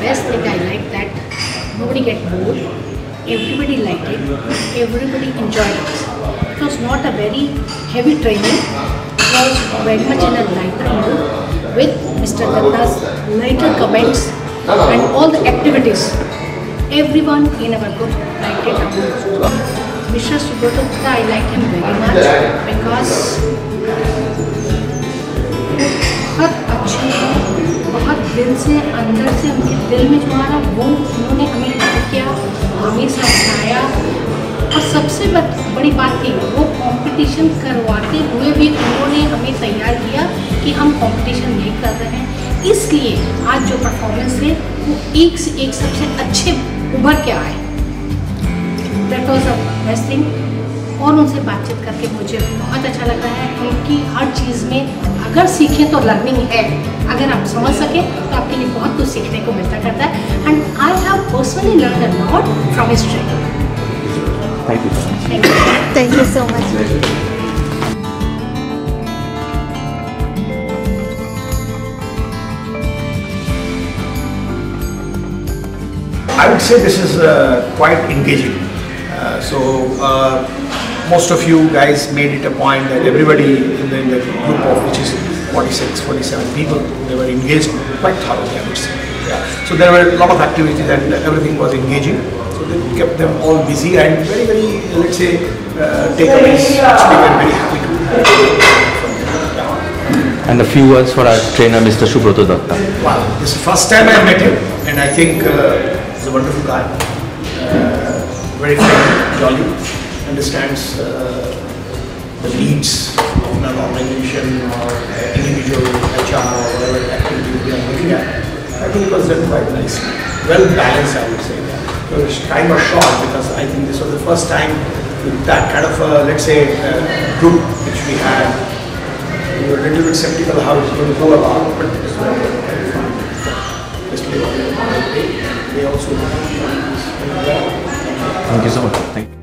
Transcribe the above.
best thing I like that nobody get bored. Everybody liked it. Everybody enjoyed it. It was not a very heavy training. It was very much in a lighter mood with Mr. Dutta's lighter comments and all the activities. Everyone in our group liked it. Mr. Shubbrato I like him very much दिल से, अंदर से उनके दिल में जो आ वो उन्होंने हमें किया, हमें समझाया। और सबसे बड़ी बात थी, वो कंपटीशन करवाते हुए भी उन्होंने हमें तैयार किया कि हम कंपटीशन नहीं कर रहे हैं। इसलिए आज जो परफॉर्मेंस है, वो एक से एक सबसे अच्छे उभर के आए। That was a best thing और उनसे बातचीत करके मुझे बहुत अच्छा लग रहा है उनकी हर चीज़ में अगर सीखें तो लर्निंग है अगर आप समझ सकें तो आपके लिए बहुत कुछ सीखने को मिलता करता है and I have personally learn a lot from his training Thank you. Thank you Thank you so much. I would say this is uh, quite engaging. Uh, so uh, most of you guys made it a point that everybody in the, in the group of which is 46, 47 people, they were engaged quite thoroughly, I would say. Yeah. So there were a lot of activities and everything was engaging. So they kept them all busy and very, very, let's say, uh, takeaways which we were very happy to. Yeah. And a few words for our trainer, Mr. Shubbrato Dutta. Wow, this is the first time I met him, and I think uh, he's a wonderful guy. Uh, very friendly, jolly, understands uh, the needs of an organization or individual HR or whatever activity we are looking at. I think it was done quite nicely. Well balanced, I would say. Was time was short because I think this was the first time that kind of, uh, let's say, uh, group which we had we were a little bit skeptical how it's going to go along, but it is very. They, they also Thank you so much. Thank you.